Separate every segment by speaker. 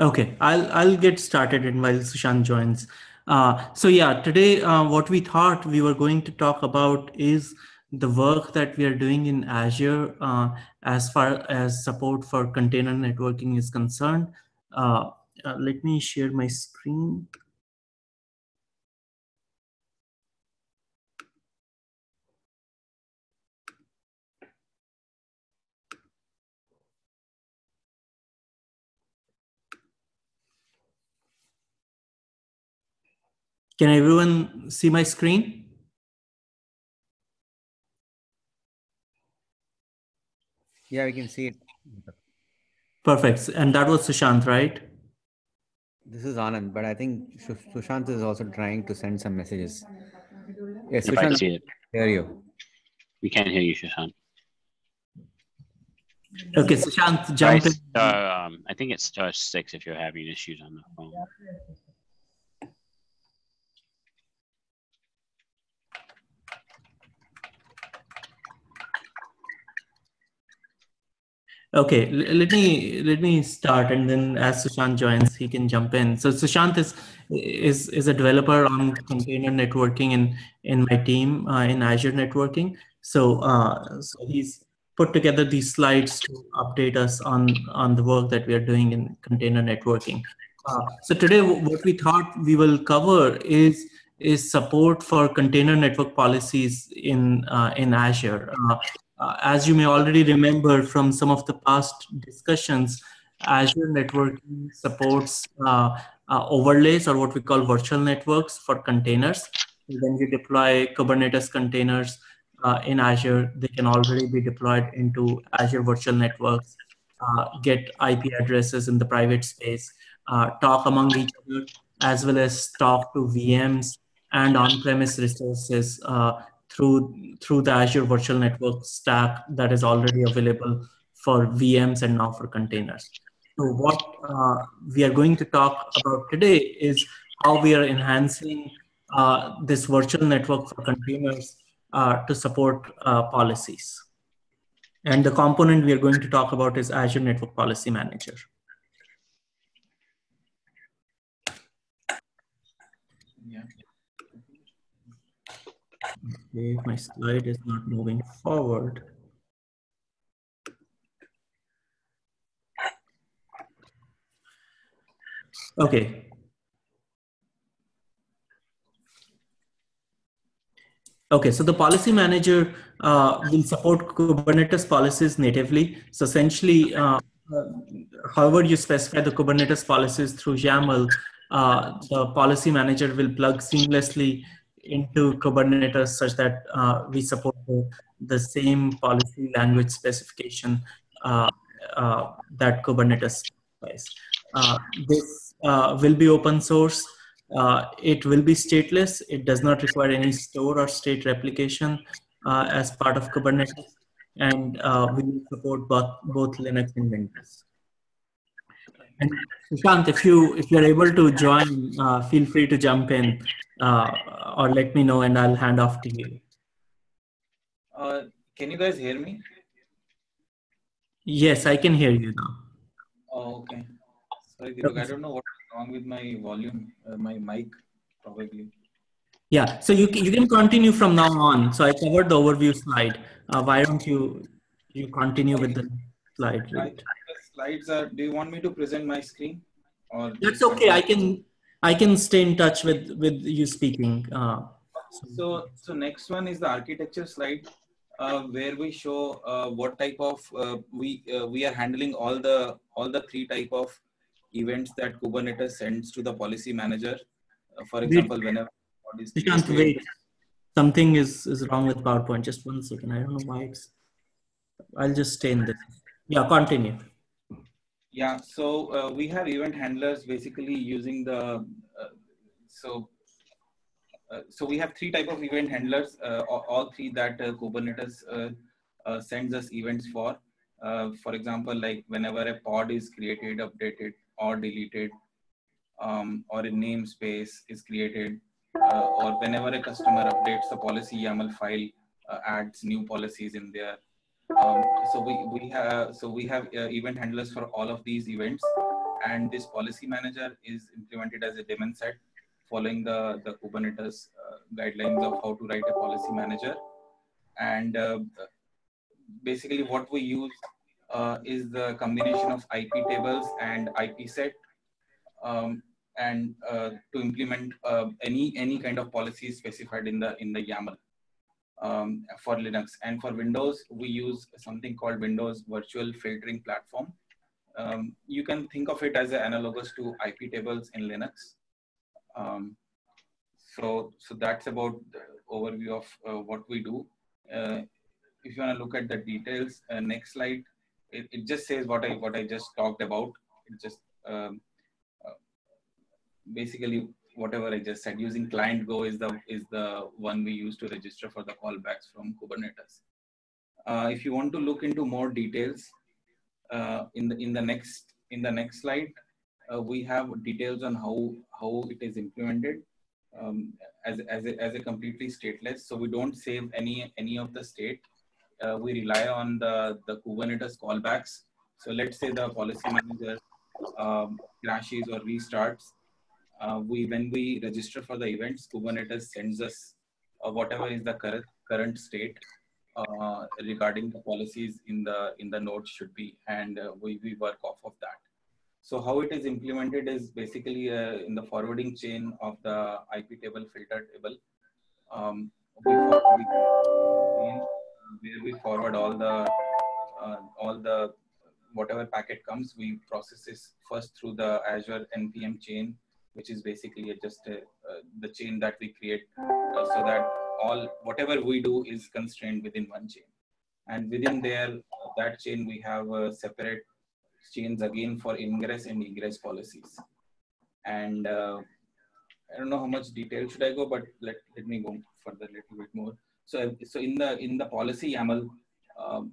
Speaker 1: Okay, I'll I'll get started and while Sushant joins. Uh, so yeah, today uh, what we thought we were going to talk about is the work that we are doing in Azure uh, as far as support for container networking is concerned. Uh, uh, let me share my screen. Can everyone see my screen?
Speaker 2: Yeah, we can see it.
Speaker 1: Perfect. And that was Sushant, right?
Speaker 2: This is Anand, but I think Sushant is also trying to send some messages.
Speaker 3: Yes, yep, Sushant, I see it.
Speaker 2: hear you.
Speaker 3: We can't hear you, Sushant.
Speaker 1: Okay, Sushant, jump in.
Speaker 3: Uh, um, I think it's star six if you're having issues on the phone.
Speaker 1: Okay, let me let me start, and then as Sushant joins, he can jump in. So Sushant is is is a developer on container networking in in my team uh, in Azure networking. So uh, so he's put together these slides to update us on on the work that we are doing in container networking. Uh, so today, what we thought we will cover is is support for container network policies in uh, in Azure. Uh, uh, as you may already remember from some of the past discussions, Azure networking supports uh, uh, overlays or what we call virtual networks for containers. When you deploy Kubernetes containers uh, in Azure, they can already be deployed into Azure virtual networks, uh, get IP addresses in the private space, uh, talk among each other, as well as talk to VMs and on-premise resources through through the Azure Virtual Network stack that is already available for VMs and now for containers. So what uh, we are going to talk about today is how we are enhancing uh, this virtual network for containers uh, to support uh, policies. And the component we are going to talk about is Azure Network Policy Manager. Okay, my slide is not moving forward. Okay. Okay, so the policy manager uh, will support Kubernetes policies natively. So essentially, uh, uh, however you specify the Kubernetes policies through YAML, uh, the policy manager will plug seamlessly into Kubernetes such that uh, we support the, the, same policy language specification uh, uh, that Kubernetes specifies. Uh, this uh, will be open source. Uh, it will be stateless. It does not require any store or state replication as part of Kubernetes. And we will support both, both Linux and Windows. And if you if you're able to join, feel free to jump in uh, or let me know and I'll hand off to you.
Speaker 4: Uh, can you guys hear me?
Speaker 1: Yes, I can hear you now.
Speaker 4: Oh, okay. Sorry, Deepak, I don't know what's wrong with my volume, uh, my mic, probably.
Speaker 1: Yeah, so you can, you can continue from now on. So I covered the overview slide. Uh, why don't you you continue with the slide? Right?
Speaker 4: The slides are. Do you want me to present my screen?
Speaker 1: Or That's okay. I can I can stay in touch with with you speaking. Uh,
Speaker 4: so so next one is the architecture slide, uh, where we show uh, what type of uh, we uh, we are handling all the all the three type of events that Kubernetes sends to the policy manager. Uh, for example, wait. whenever
Speaker 1: you can't wait. Something is is wrong with PowerPoint. Just one second. I don't know why it's. I'll just stay in this. Yeah, continue.
Speaker 4: Yeah, so uh, we have event handlers basically using the, uh, so uh, so we have three type of event handlers, uh, all three that uh, Kubernetes uh, sends us events for. for example, like whenever a pod is created, updated, or deleted, um, or a namespace is created, or whenever a customer updates the policy YAML file, adds new policies in there, um, so we, we have so we have uh, event handlers for all of these events and this policy manager is implemented as a daemon set following the, the Kubernetes uh, guidelines of how to write a policy manager. And uh, basically what we use uh, is the combination of IP tables and IP set um, and uh, to implement uh, any any kind of policy specified in the in the YAML um, for Linux. And for Windows, we use something called Windows Virtual Filtering Platform. Um, you can think of it as analogous to IP tables in Linux. Um, so, so that's about the overview of uh, what we do. Uh, if you want to look at the details, uh, next slide, it, it just says what I what I just talked about. It just um, uh, basically whatever I just said. Using client Go is the is the one we use to register for the callbacks from Kubernetes. Uh, if you want to look into more details, uh, in the in the next in the next slide, uh, we have details on how how it is implemented um, as as a, as a completely stateless. So we don't save any any of the state. Uh, we rely on the the Kubernetes callbacks. So let's say the policy manager um, crashes or restarts. Uh, we when we register for the events, Kubernetes sends us uh, whatever is the current current state uh, regarding the policies in the in the node should be, and uh, we we work off of that. So how it is implemented is basically uh, in the forwarding chain of the IP table filter table. Um, we, we, where we forward all the uh, all the whatever packet comes, we process this first through the Azure npm chain, which is basically just a, uh, the chain that we create uh, so that all whatever we do is constrained within one chain. And within there, that chain we have a separate chains again for ingress and egress policies. And uh, I don't know how much detail should I go, but let, let me go further a little bit more. So, so in the in the policy YAML, um,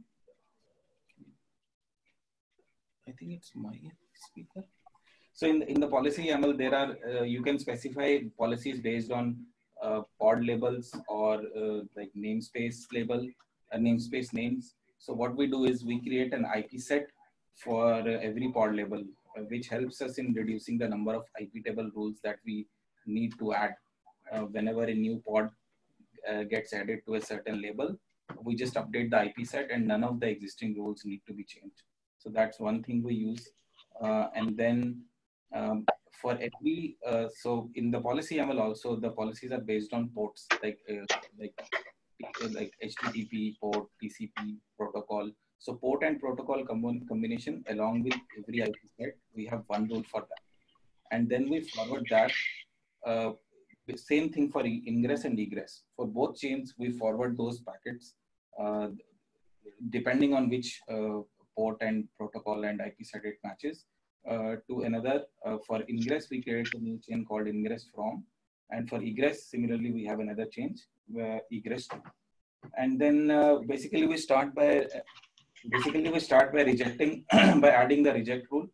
Speaker 4: I think it's my speaker. So in the, in the policy YAML, there are uh, you can specify policies based on uh, pod labels or uh, like namespace label, uh, namespace names. So what we do is we create an IP set for every pod label, uh, which helps us in reducing the number of IP table rules that we need to add uh, whenever a new pod uh, gets added to a certain label. We just update the IP set and none of the existing rules need to be changed. So that's one thing we use. and then um, for every uh, so in the policy YAML also the policies are based on ports like uh, like like HTTP port, TCP protocol. So port and protocol combination along with every IP set, we have one rule for that. And then we forward that. Uh, same thing for ingress and egress. For both chains, we forward those packets uh, depending on which uh, port and protocol and IP set it matches uh, to another. Uh, for ingress, we create a new chain called ingress from. And for egress, similarly, we have another change, egress. And then uh, basically we start by basically we start by rejecting by adding the reject rule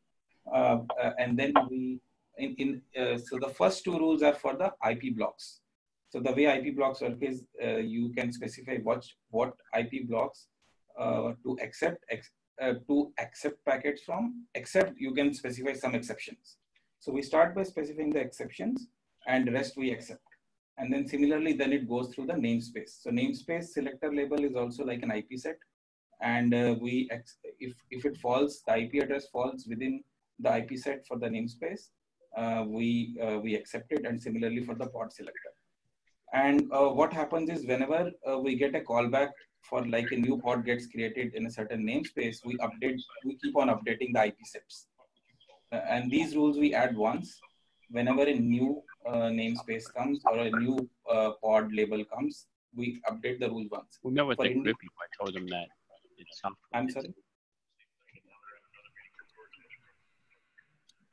Speaker 4: uh, uh, and then we in, in uh, so the first two rules are for the ip blocks so the way ip blocks work is uh, you can specify what what ip blocks uh, to accept ex, uh, to accept packets from except you can specify some exceptions. So we start by specifying the exceptions and rest we accept. And then similarly then it goes through the namespace. So namespace selector label is also like an ip set. And uh, we if if it falls the ip address falls within the ip set for the namespace uh, we uh, we accept it and similarly for the pod selector. And uh, what happens is whenever we get a callback for like a new pod gets created in a certain namespace we update we keep on updating the ip sets uh, and these rules we add once whenever a new namespace comes or a new pod label comes we update the rule once.
Speaker 3: We with the group. I told them that
Speaker 4: itself. I'm sorry.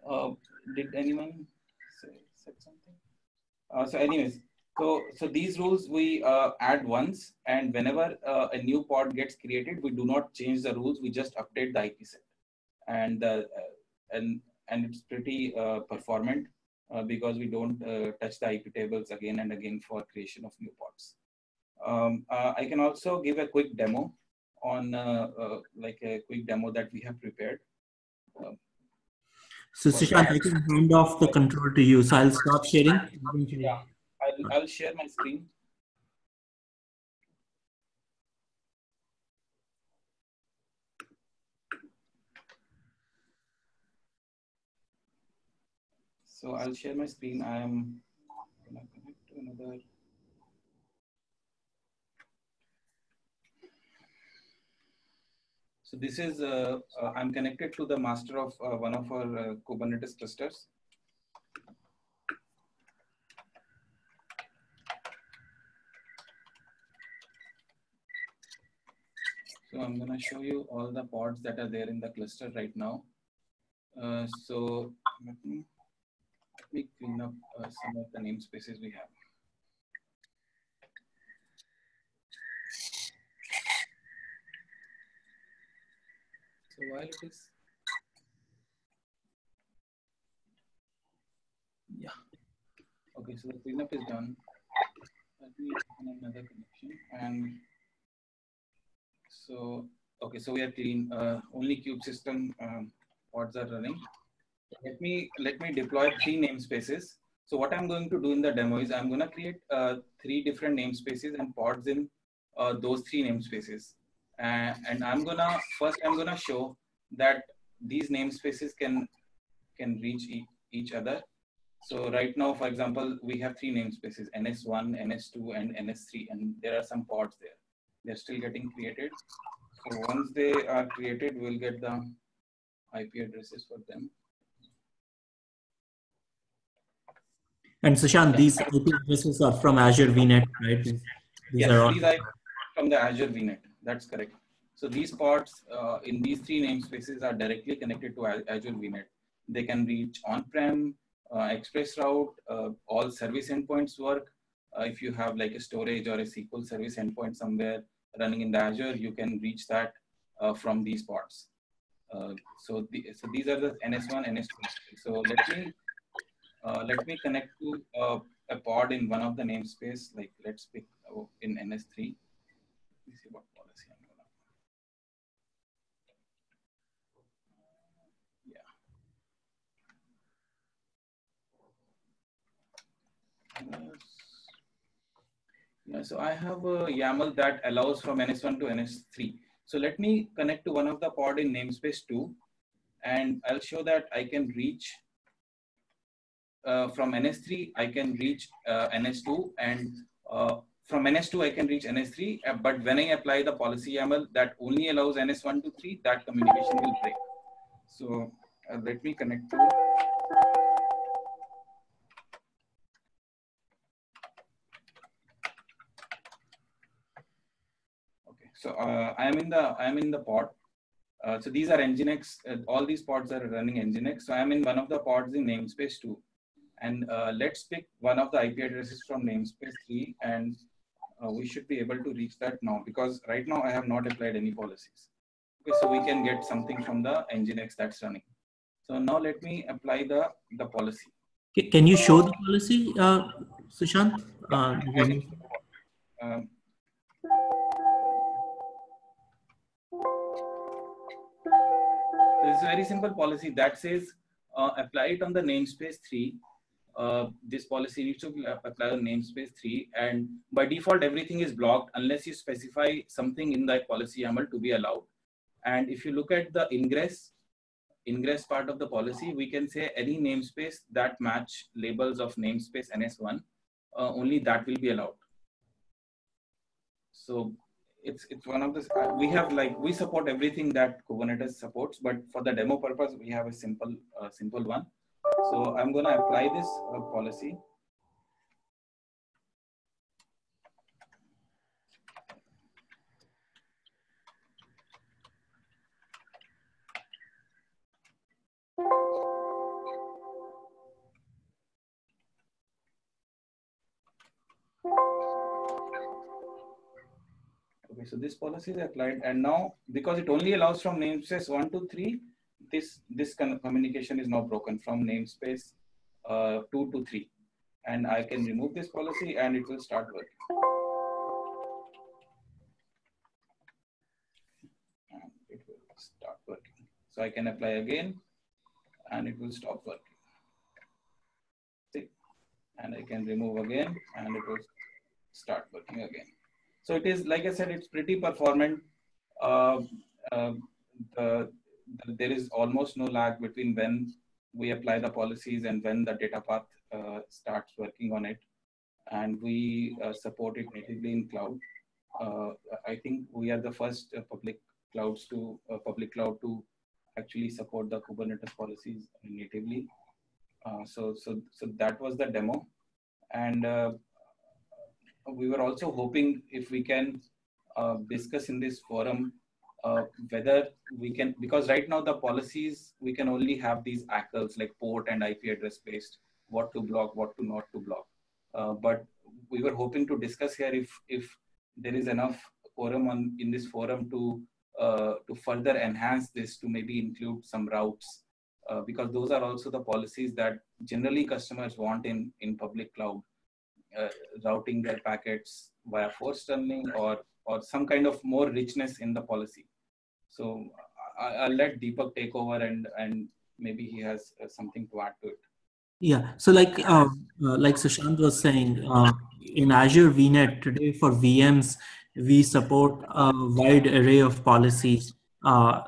Speaker 4: Uh, did anyone say said something? Uh, so, anyways, so so these rules we uh, add once, and whenever uh, a new pod gets created, we do not change the rules. We just update the IP set, and uh, and and it's pretty uh, performant because we don't touch the IP tables again and again for creation of new pods. Um, I can also give a quick demo on uh, uh, like a quick demo that we have prepared.
Speaker 1: So Sushant, I can hand off the control to you. So I'll stop sharing.
Speaker 4: Yeah, I'll, I'll share my screen. So I'll share my screen. I am gonna connect to another. So this is, uh, uh, I'm connected to the master of uh, one of our uh, Kubernetes clusters. So I'm going to show you all the pods that are there in the cluster right now. Uh, so let me, let me clean up uh, some of the namespaces we have. So while it is, yeah. Okay, so the cleanup is done. Let me open another connection and so, okay, so we are clean, uh, only kube system um, pods are running. Let me, let me deploy three namespaces. So what I'm going to do in the demo is I'm going to create uh, three different namespaces and pods in uh, those three namespaces. Uh, and I'm gonna, first I'm gonna show that these namespaces can, can reach e each other. So right now, for example, we have three namespaces, NS1, NS2, and NS3, and there are some pods there they're still getting created. So once they are created, we'll get the IP addresses for them.
Speaker 1: And Sushant, these IP addresses are from Azure VNet, right? These,
Speaker 4: these yes, are all... these are from the Azure VNet. That's correct. So these pods uh, in these three namespaces are directly connected to Azure VNet. They can reach on-prem, uh, express route, uh, all service endpoints work. Uh, if you have like a storage or a SQL service endpoint somewhere, running in the Azure, you can reach that uh, from these pods. Uh, so, the, so these are the NS1, NS2. So let me uh, let me connect to uh, a pod in one of the namespace. Like let's pick oh, in NS3. Let me see what policy I'm gonna. Yeah. Yeah, so I have a YAML that allows from NS1 to NS3. So let me connect to one of the pod in namespace 2, and I'll show that I can reach uh, from NS3, I can reach uh, NS2, and uh, from NS2, I can reach NS3. Uh, but when I apply the policy YAML that only allows NS1 to 3, that communication will break. So uh, let me connect to So uh, I am in the I am in the pod. Uh, so these are Nginx. Uh, all these pods are running Nginx. So I am in one of the pods in namespace two, and uh, let's pick one of the IP addresses from namespace three, and uh, we should be able to reach that now because right now I have not applied any policies. Okay, so we can get something from the Nginx that's running. So now let me apply the the policy.
Speaker 1: Can you show the policy, uh, Sushant? Um,
Speaker 4: it's a very simple policy that says uh, apply it on the namespace 3. Uh, this policy needs to apply on namespace 3 and by default everything is blocked unless you specify something in that policy YAML to be allowed. And if you look at the ingress, ingress part of the policy, we can say any namespace that match labels of namespace NS1, uh, only that will be allowed. So it's it's one of the uh, we have like we support everything that Kubernetes supports, but for the demo purpose, we have a simple uh, simple one. So I'm gonna apply this uh, policy. So this policy is applied and now because it only allows from namespace one to three, this, this kind of communication is now broken from namespace uh, two to three. And I can remove this policy and it will start working. And it will start working. So I can apply again and it will stop working. See? And I can remove again and it will start working again. So it is, like I said, it's pretty performant. Uh, uh, the, the, there is almost no lag between when we apply the policies and when the data path uh, starts working on it. And we uh, support it natively in cloud. Uh, I think we are the first uh, public clouds to public cloud to actually support the Kubernetes policies natively. so, so, so that was the demo. And we were also hoping if we can uh, discuss in this forum uh, whether we can, because right now the policies, we can only have these ACLs like port and IP address based, what to block, what to not to block. Uh, but we were hoping to discuss here if, if there is enough forum on in this forum to, uh, to further enhance this to maybe include some routes uh, because those are also the policies that generally customers want in, in public cloud routing their packets via force tunneling or or some kind of more richness in the policy. So I, will let Deepak take over and and maybe he has uh, something to add to it.
Speaker 1: Yeah. So like uh, uh, like Sushant was saying, uh, in Azure VNet today for VMs, we support a wide array of policies. Uh,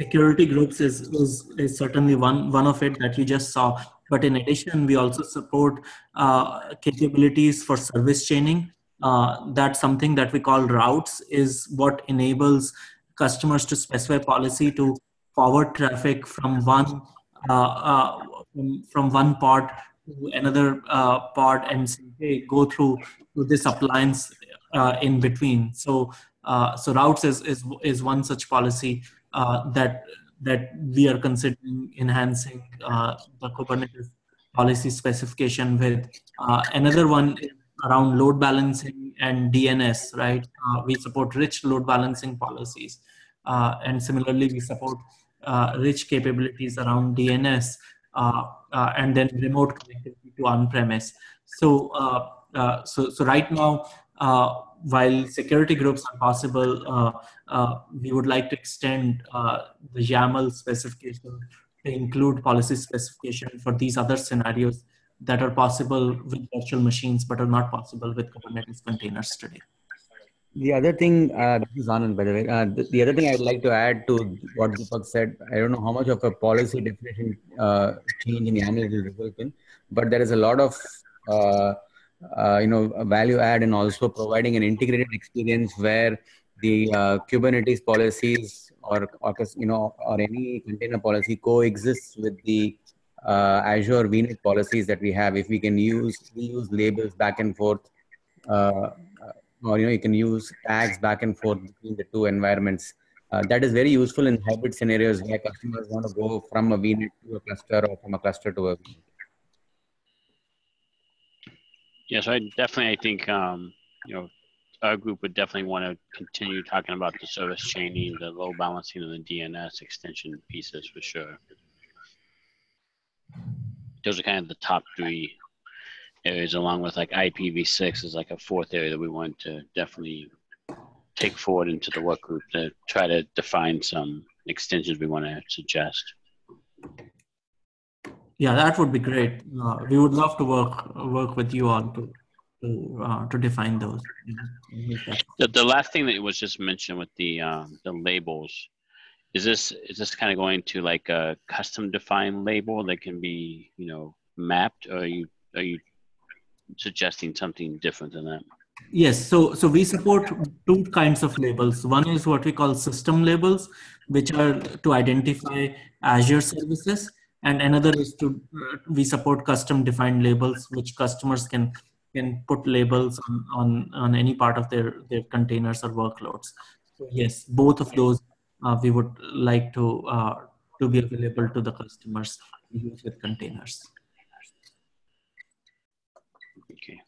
Speaker 1: security groups is, is is certainly one one of it that you just saw but in addition, we also support uh, capabilities for service chaining. Uh, that's something that we call routes is what enables customers to specify policy to forward traffic from one uh, uh from, one pod to another uh, pod and say, hey, go through this appliance uh, in between. So so routes is, is is one such policy that that we are considering enhancing uh, the Kubernetes policy specification with. Uh, another one around load balancing and DNS, right? Uh, we support rich load balancing policies. Uh, and similarly, we support uh, rich capabilities around DNS uh, and then remote connectivity to on-premise. So, so, so right now, while security groups are possible, uh, uh, we would like to extend uh, the YAML specification to include policy specification for these other scenarios that are possible with virtual machines but are not possible with Kubernetes containers today.
Speaker 2: The other thing, uh, this is Anand, by the way. Uh, the, the, other thing I'd like to add to what Deepak said, I don't know how much of a policy definition uh, change in YAML will result in, but there is a lot of uh, you know value add and also providing an integrated experience where the uh, Kubernetes policies or, or you know or any container policy coexists with the uh, Azure VNet policies that we have. If we can use use labels back and forth, uh, or you know you can use tags back and forth between the two environments. Uh, that is very useful in hybrid scenarios where customers want to go from a VNet to a cluster or from a cluster to a VNet.
Speaker 3: Yeah, so I definitely, I think, um, you know, our group would definitely want to continue talking about the service chaining, the load balancing, and the DNS extension pieces for sure. Those are kind of the top three areas, along with like IPv6 is like a fourth area that we want to definitely take forward into the work group to try to define some extensions we want to suggest.
Speaker 1: Yeah, that would be great. Uh, we would love to work work with you all to to, uh, to define those.
Speaker 3: The, the last thing that was just mentioned with the um, the labels is this is this kind of going to like a custom defined label that can be you know mapped, or are you are you suggesting something different than that?
Speaker 1: Yes, so so we support two kinds of labels. One is what we call system labels, which are to identify Azure services, and another is to we support custom defined labels which customers can can put labels on, on, on any part of their, their containers or workloads. So yes, both of those uh, we would like to uh, to be available to the customers to use with containers.
Speaker 3: Okay.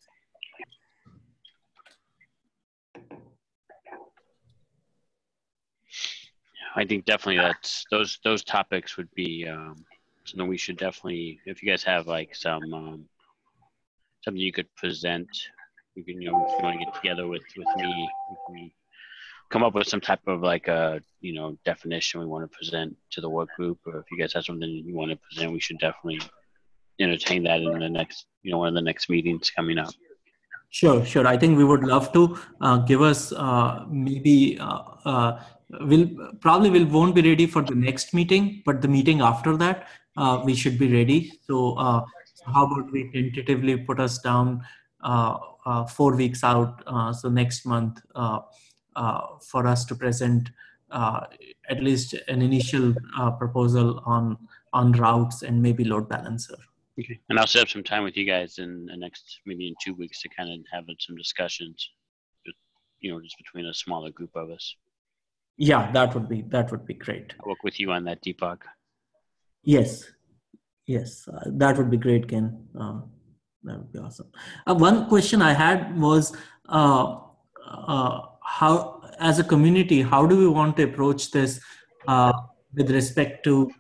Speaker 3: I think definitely that's those those topics would be um, then we should definitely, if you guys have like some um, something you could present, you can, you know, if you want to get together with with me, we come up with some type of like a you know definition we want to present to the work group, or if you guys have something you want to present, we should definitely entertain that in the next you know one of the next meetings coming up.
Speaker 1: Sure, sure. I think we would love to uh, give us uh, maybe uh, uh we'll probably will won't be ready for the next meeting, but the meeting after that uh, we should be ready. So uh, how about we tentatively put us down four weeks out, so next month for us to present at least an initial proposal on on routes and maybe load balancer.
Speaker 3: Okay. And I'll set up some time with you guys in the next, maybe in two weeks to kind of have some discussions, you know, just between a smaller group of us.
Speaker 1: Yeah, that would be, that would be great.
Speaker 3: I'll work with you on that, Deepak.
Speaker 1: Yes. Yes. Uh, that would be great, Ken. Uh, that would be awesome. Uh, one question I had was, uh, uh, how, as a community, how do we want to approach this uh, with respect to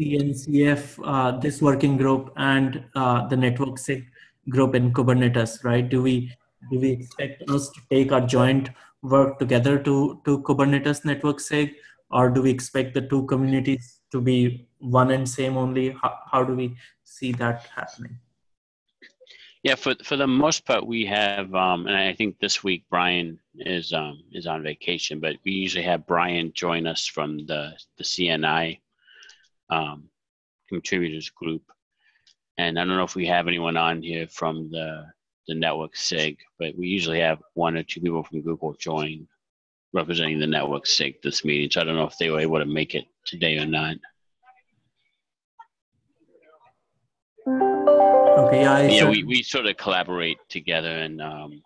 Speaker 1: CNCF, uh, this working group, and uh, the network SIG group in Kubernetes, right? Do we do we expect us to take our joint work together to to Kubernetes network SIG, or do we expect the two communities to be one and same only? How, how do we see that happening?
Speaker 3: Yeah, for for the most part, we have, um, and I think this week Brian is um, is on vacation, but we usually have Brian join us from the the CNI um, contributors group. And I don't know if we have anyone on here from the, the network SIG, but we usually have one or two people from Google join representing the network SIG this meeting. So I don't know if they were able to make it today or not.
Speaker 1: Okay, yeah,
Speaker 3: yeah, we, we sort of collaborate together and um,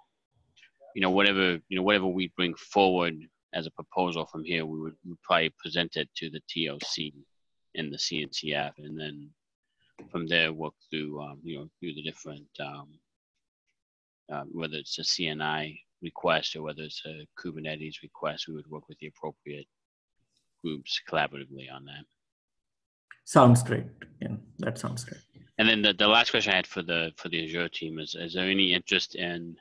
Speaker 3: you know whatever you know whatever we bring forward as a proposal from here, we would we'd probably present it to the TOC in the CNCF, and then from there work through um, you know through the different um, uh, whether it's a CNI request or whether it's a Kubernetes request, we would work with the appropriate groups collaboratively on that.
Speaker 1: Sounds great. Yeah, that sounds great.
Speaker 3: And then the, the last question I had for the for the Azure team is: Is there any interest in,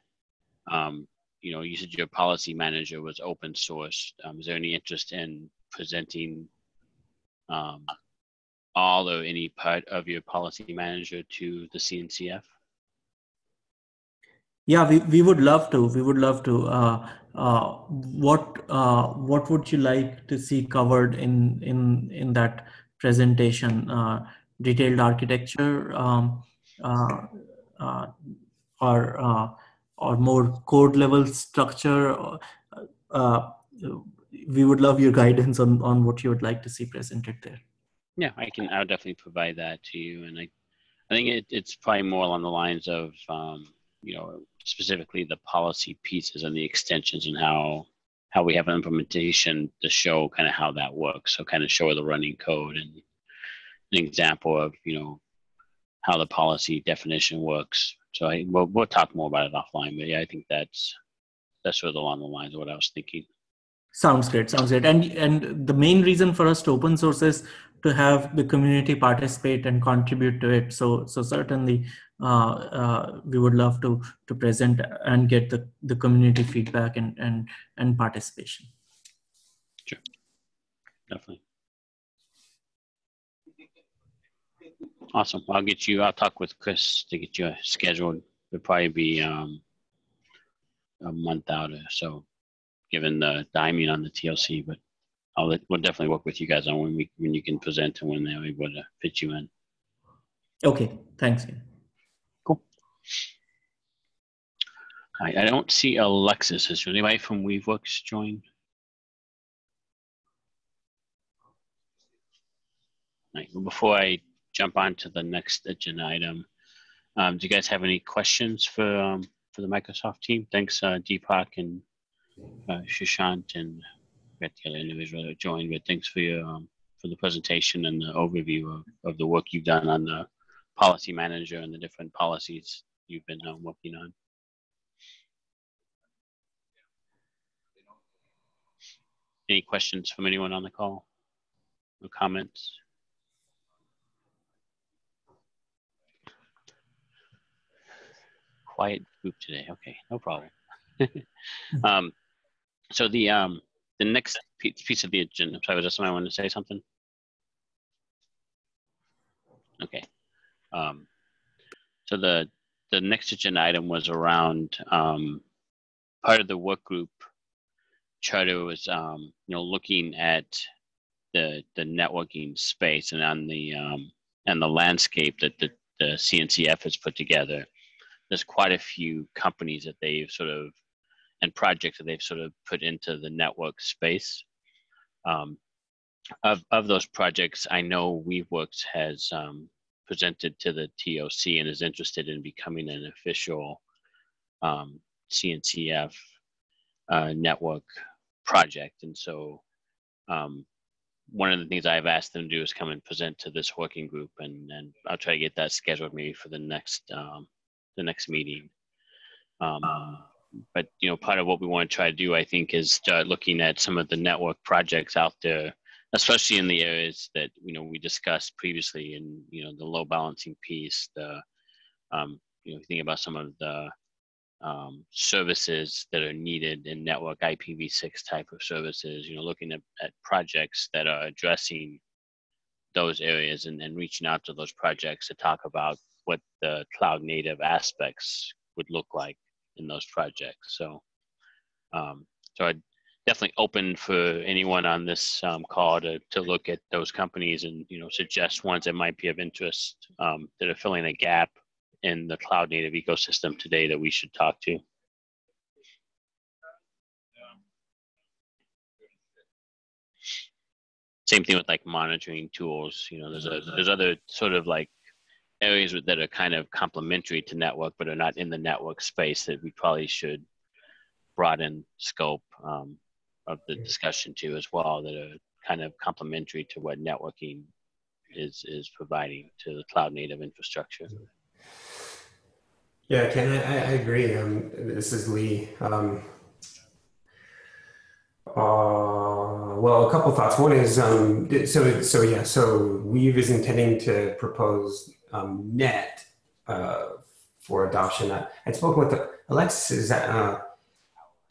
Speaker 3: um, you know, you said your policy manager was open source. Um, is there any interest in presenting um, all or any part of your policy manager to the CNCF?
Speaker 1: Yeah, we, we would love to. We would love to. Uh, uh, what uh, what would you like to see covered in in in that presentation? Uh, detailed architecture, um, uh, uh, or or more code level structure? we would love your guidance on, on what you would like to see presented there.
Speaker 3: Yeah, I can. I'll definitely provide that to you, and I, I think it, it's probably more along the lines of, um, you know, specifically the policy pieces and the extensions and how how we have an implementation to show kind of how that works. So kind of show the running code and an example of you know how the policy definition works. So I, we'll, we'll talk more about it offline, but yeah, I think that's that's sort of along the lines of what I was thinking.
Speaker 1: Sounds great. Sounds great. And and the main reason for us to open source is to have the community participate and contribute to it. So so certainly uh, uh, we would love to to present and get the, the community feedback and and and participation.
Speaker 3: Sure. Definitely. Awesome. I'll get you. I'll talk with Chris to get you scheduled. It'll probably be um, a month out or so given the timing on the TOC, but I'll let, we'll definitely work with you guys on when we when you can present and when they're able to fit you in.
Speaker 1: Okay, thanks.
Speaker 3: Cool. I, I don't see Alexis. Is there anybody from Weaveworks joined? Right. Well, before I jump on to the next agenda item, um, do you guys have any questions for um, for the Microsoft team? Thanks, uh, Deepak and uh, Sushant and the other individual that joined. But thanks for your um, for the presentation and the overview of, of the work you've done on the policy manager and the different policies you've been uh, working on. Any questions from anyone on the call? No comments? Quiet group today. Okay, no problem. um, so the um, the next piece of the agenda. Sorry, was there somebody wanted to say something? Okay. Um, so the the next agenda item was around um, part of the work group charter was um, you know looking at the the networking space and on the um, and the landscape that the, the CNCF has put together. There's quite a few companies that they've sort of and projects that they've sort of put into the network space. Um, of of those projects, I know WeaveWorks has um, presented to the TOC and is interested in becoming an official um, CNCF uh, network project. And so um, one of the things I've asked them to do is come and present to this working group, and, and I'll try to get that scheduled maybe for the next um, the next meeting. Um, but you know, part of what we want to try to do, I think, is start looking at some of the network projects out there, especially in the areas that you know we discussed previously, in you know the load balancing piece, the um, you know, think about some of the um, services that are needed in network IPv6 type of services, you know, looking at, at projects that are addressing those areas and, and reaching out to those projects to talk about what the cloud native aspects would look like in those projects. So, um, so I definitely open for anyone on this um, call to, to look at those companies and, you know, suggest ones that might be of interest um, that are filling a gap in the cloud native ecosystem today that we should talk to? Same thing with like monitoring tools. You know, there's a there's other sort of like areas that are kind of complementary to network, but are not in the network space that we probably should broaden scope um, of the discussion to as well. That are kind of complementary to what networking is is providing to the cloud native infrastructure.
Speaker 5: Yeah, Ken, I, I agree. Um, this is Lee. Um, uh, well, a couple thoughts. One is um, so so yeah. So Weave is intending to propose um, Net uh, for adoption. I, would spoken with the, Alexis. Uh,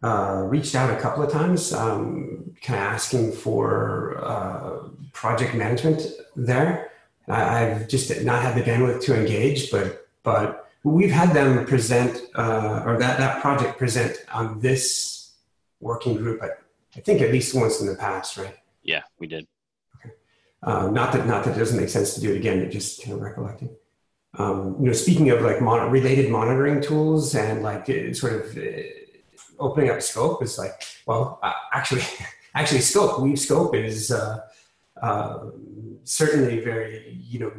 Speaker 5: uh, reached out a couple of times, um, kind of asking for uh, project management there. I, have just not had the bandwidth to engage, but but we've had them present, uh, or that, that project present on this working group, I, I think at least once in the past, right?
Speaker 3: Yeah, we did.
Speaker 5: Uh, not that not that it doesn't make sense to do it again, but just kind of recollecting. Um, you know, speaking of like mon- related monitoring tools and like uh, sort of uh, opening up scope is like, well, uh, actually, actually, scope Weave scope is uh, uh, certainly very you know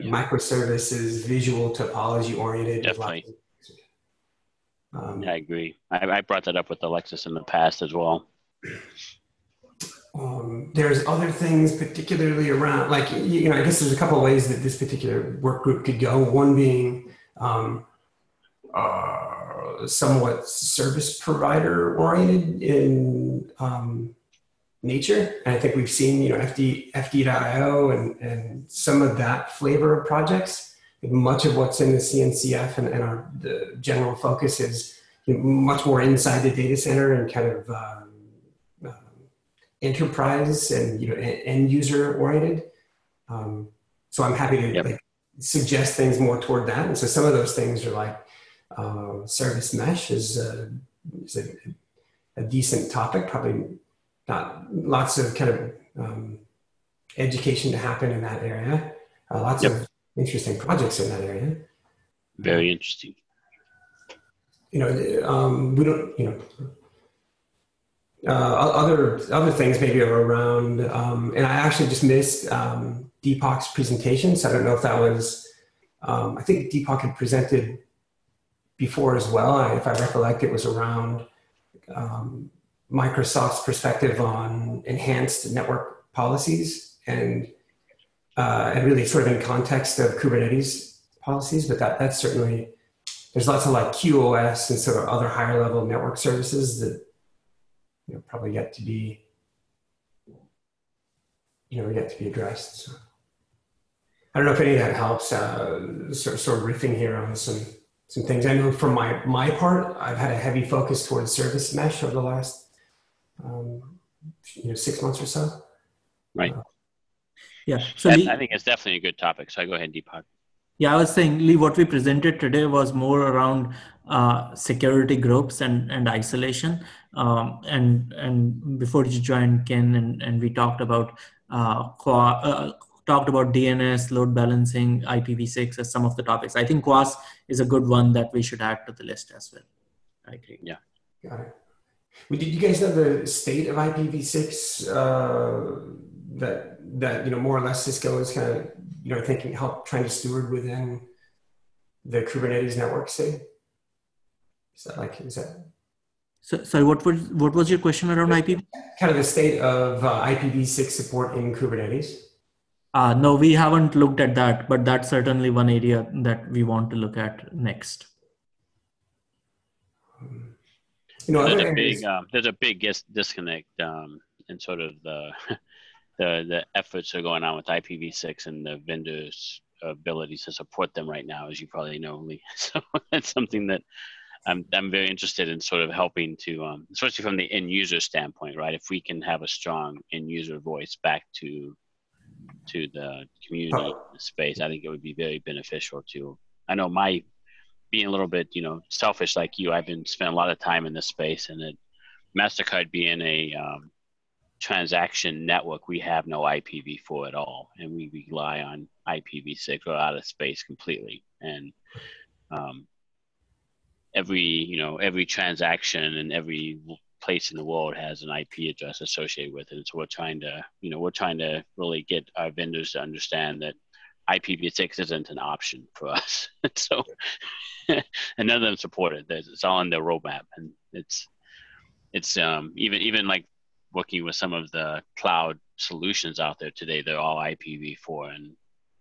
Speaker 5: yeah. microservices, visual topology oriented.
Speaker 3: Definitely. Um, yeah, I agree. I, I, brought that up with Alexis in the past as well.
Speaker 5: Um, there's other things, particularly around, like, you know, I guess there's a couple ways that this particular work group could go. One being um, uh, somewhat service provider oriented in um, nature. And I think we've seen, you know, FD, FD.io and, and some of that flavor of projects. Much of what's in the CNCF and, and our the general focus is much more inside the data center and kind of um, enterprise and you know end user oriented. Um, so I'm happy to yep. like, suggest things more toward that. And so some of those things are like uh, service mesh is, a, is a, a decent topic, probably not lots of kind of um, education to happen in that area. Uh, lots yep. of interesting projects in that area.
Speaker 3: Very interesting.
Speaker 5: You know, um, we don't. You know, uh, other other things maybe are around. Um, and I actually just missed um, Deepak's presentation, so I don't know if that was. Um, I think Deepak had presented before as well. I, if I recollect, it was around um, Microsoft's perspective on enhanced network policies and uh, and really sort of in context of Kubernetes policies, but that that's certainly there's lots of like QoS and sort of other higher level network services that you know probably yet to be you know yet to be addressed. So I don't know if any of that helps. Uh, sort, sort of riffing here on some some things. I know from my my part, I've had a heavy focus towards service mesh over the last um, you know, six months or so.
Speaker 3: Right.
Speaker 5: Uh,
Speaker 1: Yeah. So
Speaker 3: I,
Speaker 1: Lee,
Speaker 3: I think it's definitely a good topic. So I go ahead, and Deepak.
Speaker 1: yeah, I was saying, Lee, what we presented today was more around uh, security groups and, and isolation. Um, and and before you joined Ken, and, and we talked about uh, qua- uh, talked about DNS, load balancing, IPv6 as some of the topics. I think QoS is a good one that we should add to the list as well. I agree. Yeah.
Speaker 5: Got it. Well, did you guys know the state of IPv6 uh, that that you know more or less Cisco is kind of you know thinking help trying to steward within the Kubernetes network state? Is that like is that
Speaker 1: So, sorry, what was what was your question around IP?
Speaker 5: kind of the state of uh, IPv6 support in Kubernetes?
Speaker 1: Uh, no, we haven't looked at that, but that's certainly one area that we want to look at next.
Speaker 5: You know,
Speaker 3: there's a big um, there's a big dis- disconnect um, in sort of the the the efforts that are going on with IPv6 and the vendors' ability to support them right now, as you probably know, Lee. So it's something that I'm I'm very interested in sort of helping to, um, especially from the end user standpoint, right? If we can have a strong end user voice back to to the community space, I think it would be very beneficial to. I know my being a little bit, you know, selfish like you, I've been spending a lot of time in this space, and it, Mastercard being a um, transaction network, we have no IPv4 at all, and we rely on IPv6 or out of space completely. And um, every, you know, every transaction and every place in the world has an IP address associated with it. And so we're trying to, you know, we're trying to really get our vendors to understand that IPv6 isn't an option for us. so, and none of them support it. It's all on their roadmap, and it's it's um, even even like working with some of the cloud solutions out there today. They're all IPv4, and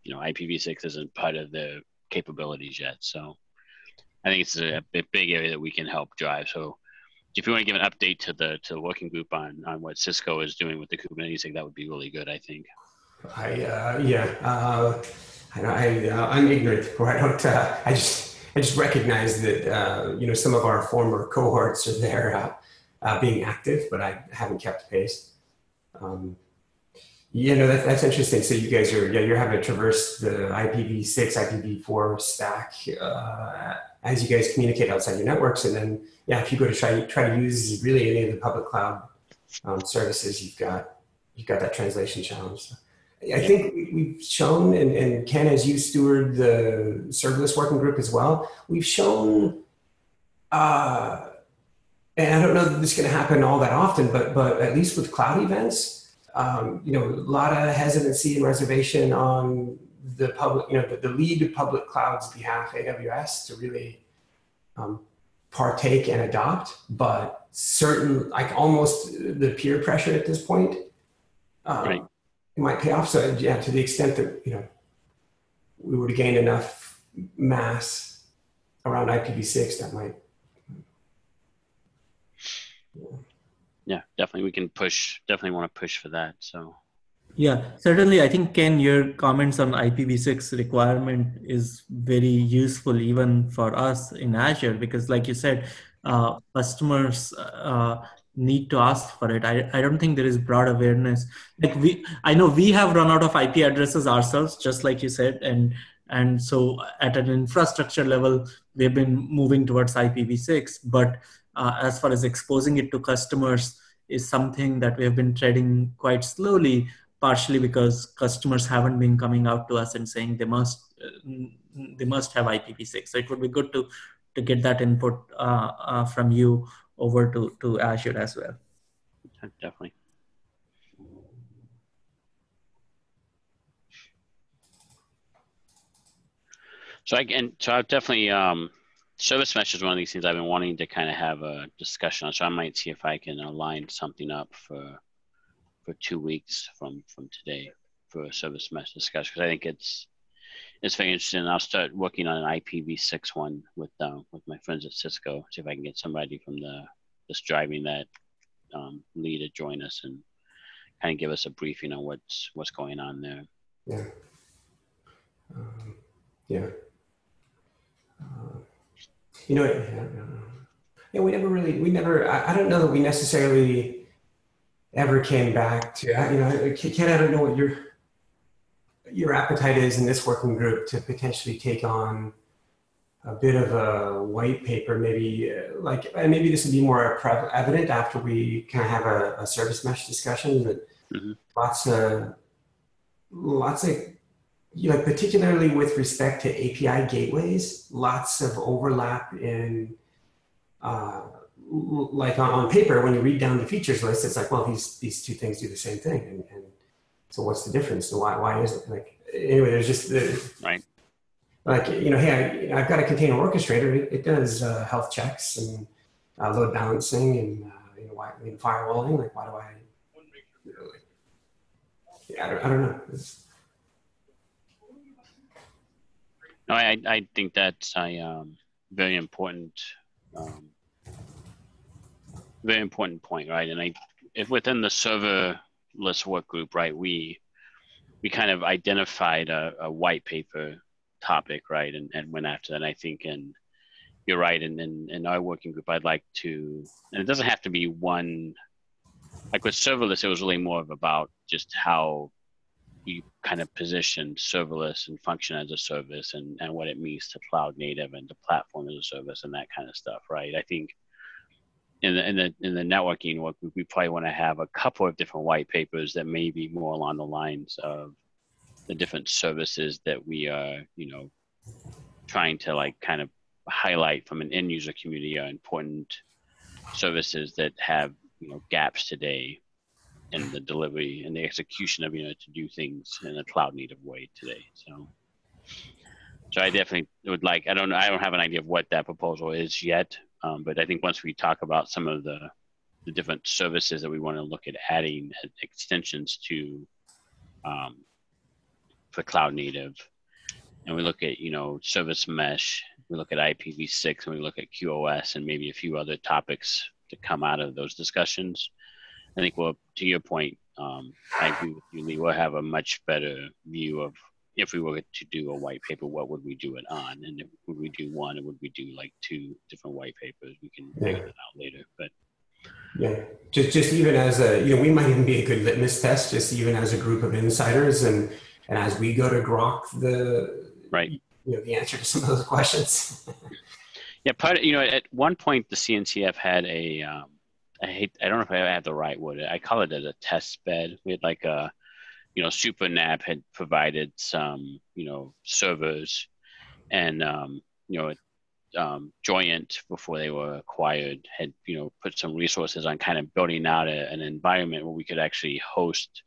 Speaker 3: you know IPv6 isn't part of their capabilities yet. So, I think it's a, a big area that we can help drive. So. If you want to give an update to the to the working group on, on what Cisco is doing with the Kubernetes thing, that would be really good. I think.
Speaker 5: I uh, yeah, uh, I, I uh, I'm ignorant, or I don't. Uh, I just I just recognize that uh, you know some of our former cohorts are there uh, uh, being active, but I haven't kept pace. Um, you know that, that's interesting. So you guys are yeah you're having to traverse the IPv6 IPv4 stack uh, as you guys communicate outside your networks, and then yeah if you go to try try to use really any of the public cloud um, services, you've got you've got that translation challenge. So. I think we've shown, and, and Ken, as you steward the serverless working group as well, we've shown, uh, and I don't know that this is going to happen all that often, but but at least with cloud events, um, you know, a lot of hesitancy and reservation on the public, you know, the, the lead public cloud's behalf, AWS, to really um, partake and adopt, but certain, like almost the peer pressure at this point. Um,
Speaker 3: Right.
Speaker 5: it might pay off. So yeah, to the extent that you know we would gain enough mass around IPv6, that might.
Speaker 3: Yeah, definitely. We can push. Definitely want to push for that. So.
Speaker 1: Yeah, certainly. I think Ken, your comments on IPv6 requirement is very useful even for us in Azure because, like you said, uh, customers uh, need to ask for it. I, I don't think there is broad awareness. Like we, I know we have run out of IP addresses ourselves, just like you said, and and so at an infrastructure level, we've been moving towards IPv6. But uh, as far as exposing it to customers is something that we have been treading quite slowly partially because customers haven't been coming out to us and saying they must they must have IPv6. So it would be good to to get that input uh, uh, from you over to to Azure as well.
Speaker 3: Definitely. So I and so I've definitely um, service mesh is one of these things I've been wanting to kind of have a discussion on. So I might see if I can align something up for for two weeks from from today for a service mesh discussion because I think it's it's very interesting. I'll start working on an IPv6 one with uh, with my friends at Cisco. See if I can get somebody from the that's driving that um, lead to join us and kind of give us a briefing on what's what's going on there.
Speaker 5: Yeah. Um, yeah. Uh, you know, yeah, yeah, we never really, we never, I, I, don't know that we necessarily ever came back to, you know, Ken, I don't know what your your appetite is in this working group to potentially take on a bit of a white paper, maybe uh, like maybe this would be more evident after we kind of have a, a service mesh discussion. But mm-hmm. lots of lots of you know, particularly with respect to API gateways, lots of overlap in uh, like on, on, paper when you read down the features list, it's like, well, these these two things do the same thing, and, and so what's the difference? So why why is it? Like anyway? There's just the,
Speaker 3: right.
Speaker 5: Like you know hey I, have got a container orchestrator. It, it does uh, health checks and uh, load balancing and uh, you know why I mean, firewalling. Like why do i you know, like, yeah I don't, I don't know. It's,
Speaker 3: no I, I think that's a um, very important um, very important point right and i if within the serverless work group right we we kind of identified a, a white paper topic, right? And, and went after that. And I think, and you're right. And in, in our working group, I'd like to, and it doesn't have to be one, like with serverless, it was really more of about just how you kind of position serverless and function as a service and, and what it means to cloud native and to platform as a service and that kind of stuff, right? I think in the in the in the networking work, we probably want to have a couple of different white papers that may be more along the lines of the different services that we are, you know, trying to like kind of highlight from an end user community are important services that have, you know, gaps today in the delivery and the execution of, you know, to do things in a cloud native way today. So, so I definitely would like, I don't I don't have an idea of what that proposal is yet. Um, but I think once we talk about some of the, the different services that we want to look at adding extensions to um, for cloud native. And we look at, you know, service mesh, we look at IPv6, and we look at QoS and maybe a few other topics to come out of those discussions. I think, well, to your point, um, I agree with you, Lee. We'll have a much better view of if we were to do a white paper, what would we do it on? And if would we do one, or would we do like two different white papers? We can yeah. figure it out later. But
Speaker 5: yeah, just just even as a you know, we might even be a good litmus test, just even as a group of insiders and and as we go to grok the
Speaker 3: right
Speaker 5: you know the answer to some of those questions
Speaker 3: yeah part of, you know at one point the cncf had a um, I hate I don't know if I have the right word I call it as a test bed we had like a you know SuperNAP had provided some you know servers and um, you know um, Joyent before they were acquired had you know put some resources on kind of building out a, an environment where we could actually host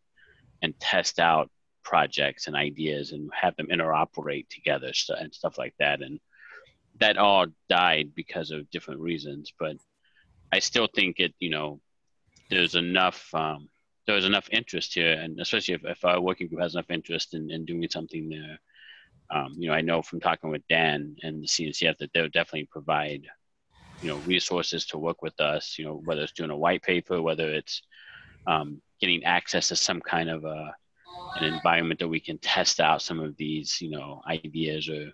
Speaker 3: and test out projects and ideas and have them interoperate together and stuff like that. And that all died because of different reasons. But I still think it, you know, there's enough um, there's enough interest here, and especially if, if our working group has enough interest in, in doing something there. Um, you know, I know from talking with Dan and the CNCF that they'll definitely provide, you know, resources to work with us. You know, whether it's doing a white paper, whether it's um, getting access to some kind of a an environment that we can test out some of these, you know, ideas or,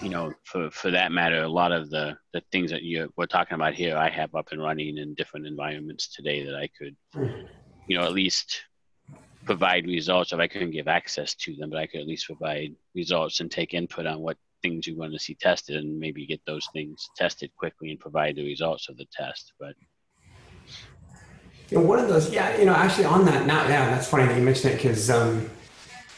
Speaker 3: you know, for, for that matter, a lot of the, the things that you we're talking about here, I have up and running in different environments today that I could, you know, at least provide results. If I couldn't give access to them, but I could at least provide results and take input on what things you want to see tested and maybe get those things tested quickly and provide the results of the test. But
Speaker 5: you know, one of those, yeah, you know, actually on that, now, yeah, that's funny that you mentioned it because um,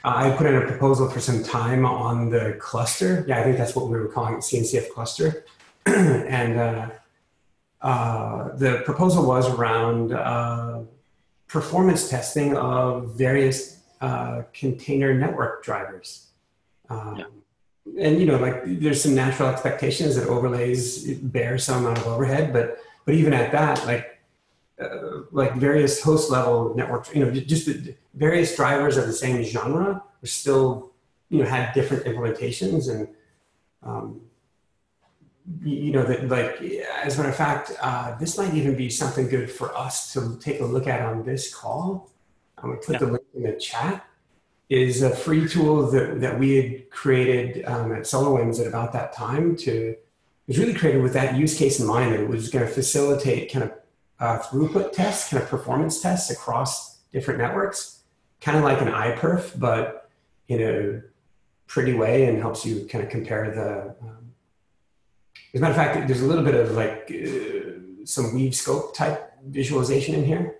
Speaker 5: I put in a proposal for some time on the cluster. Yeah, I think that's what we were calling it, CNCF cluster. and uh, uh, the proposal was around uh, performance testing of various uh, container network drivers. Um, yeah. And you know, like there's some natural expectations that overlays bear some amount of overhead, but but even at that, like uh, like various host level networks, you know, just various drivers of the same genre are still, you know, had different implementations and, um, you know, that like, as a matter of fact, uh, this might even be something good for us to take a look at on this call. I'm gonna put yeah. the link in the chat. Is a free tool that, that we had created um, at SolarWinds at about that time to, it was really created with that use case in mind that it was going to facilitate kind of uh, throughput tests, kind of performance tests across different networks, kind of like an iPerf, but in a pretty way and helps you kind of compare the. Um, as a matter of fact, there's a little bit of like uh, some weave scope type visualization in here.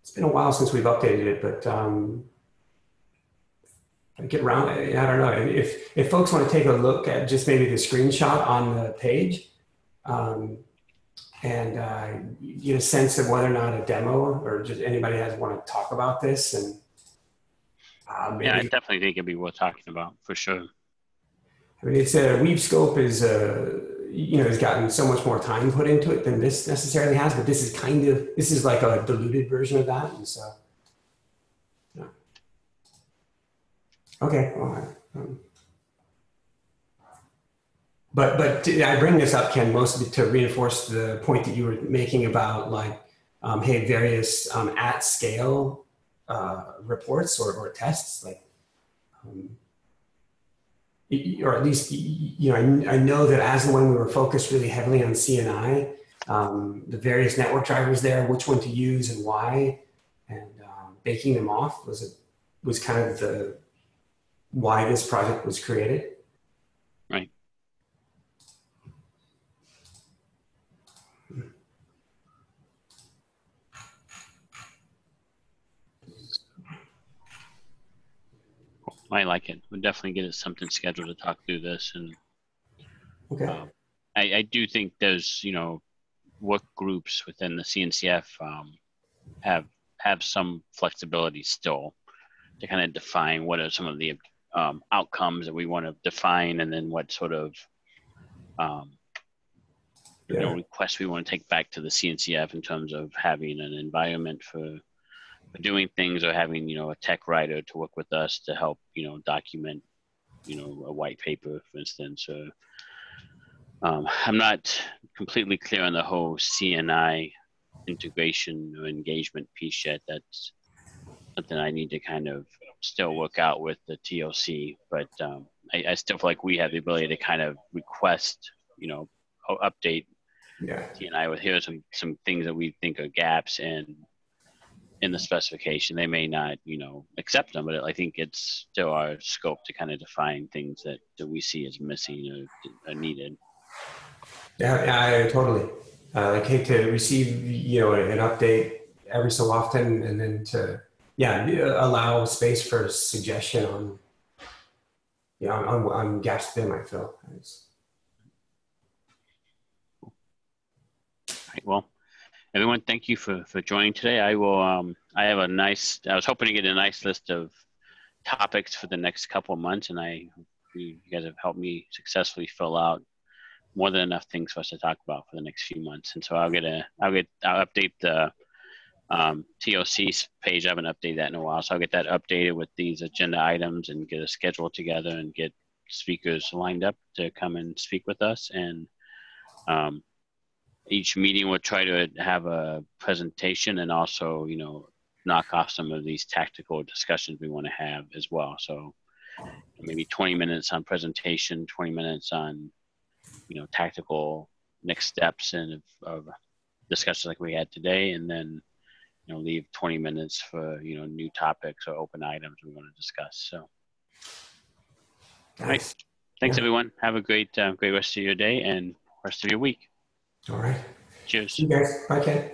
Speaker 5: It's been a while since we've updated it, but um, get around. I don't know if if folks want to take a look at just maybe the screenshot on the page. Um, and uh, get a sense of whether or not a demo or just anybody has want to talk about this and
Speaker 3: uh, yeah, I definitely think it'd be worth talking about for sure.
Speaker 5: I mean, it's a Weave Scope is a you know has gotten so much more time put into it than this necessarily has, but this is kind of this is like a diluted version of that, and so yeah. Okay, um, but but I bring this up, Ken, mostly to reinforce the point that you were making about like, um, hey, various um, at scale uh, reports or, or tests, like, um, or at least you know, I, I, know that as and when we were focused really heavily on CNI, um, the various network drivers there, which one to use and why, and um, baking them off was a, was kind of the why this project was created.
Speaker 3: I like it. We'll definitely get something scheduled to talk through this. And
Speaker 5: okay. Um,
Speaker 3: I, I do think there's, you know, work groups within the CNCF um, have have some flexibility still to kind of define what are some of the um, outcomes that we want to define, and then what sort of um, yeah. you know requests we want to take back to the CNCF in terms of having an environment for doing things or having you know a tech writer to work with us to help you know document you know a white paper for instance or um, i'm not completely clear on the whole cni integration or engagement piece yet that's something i need to kind of still work out with the toc but um, I, I, still feel like we have the ability to kind of request you know update
Speaker 5: yeah.
Speaker 3: CNI with here are some some things that we think are gaps and in the specification. They may not, you know, accept them, but I think it's still our scope to kind of define things that, that we see as missing or, or needed.
Speaker 5: Yeah, I totally. Uh, like hate to receive, you know, an update every so often, and then to, yeah, allow space for suggestion on, yeah, on, on gaps within my fill.
Speaker 3: Right, well, everyone, thank you for, for joining today. I will, um, I have a nice, I was hoping to get a nice list of topics for the next couple of months, and I, you guys have helped me successfully fill out more than enough things for us to talk about for the next few months. And so I'll get a, I'll get, I'll update the um, TOC page. I haven't updated that in a while, so I'll get that updated with these agenda items and get a schedule together and get speakers lined up to come and speak with us. And um, each meeting we'll try to have a presentation and also you know knock off some of these tactical discussions we want to have as well. So maybe 20 minutes on presentation 20 minutes on you know tactical next steps and of, of discussions like we had today and then you know leave 20 minutes for you know new topics or open items we want to discuss so. Nice. Thanks yeah. everyone. Have a great uh, great rest of your day and rest of your week
Speaker 5: all right.
Speaker 3: Cheers.
Speaker 5: See you guys. Bye, Ken.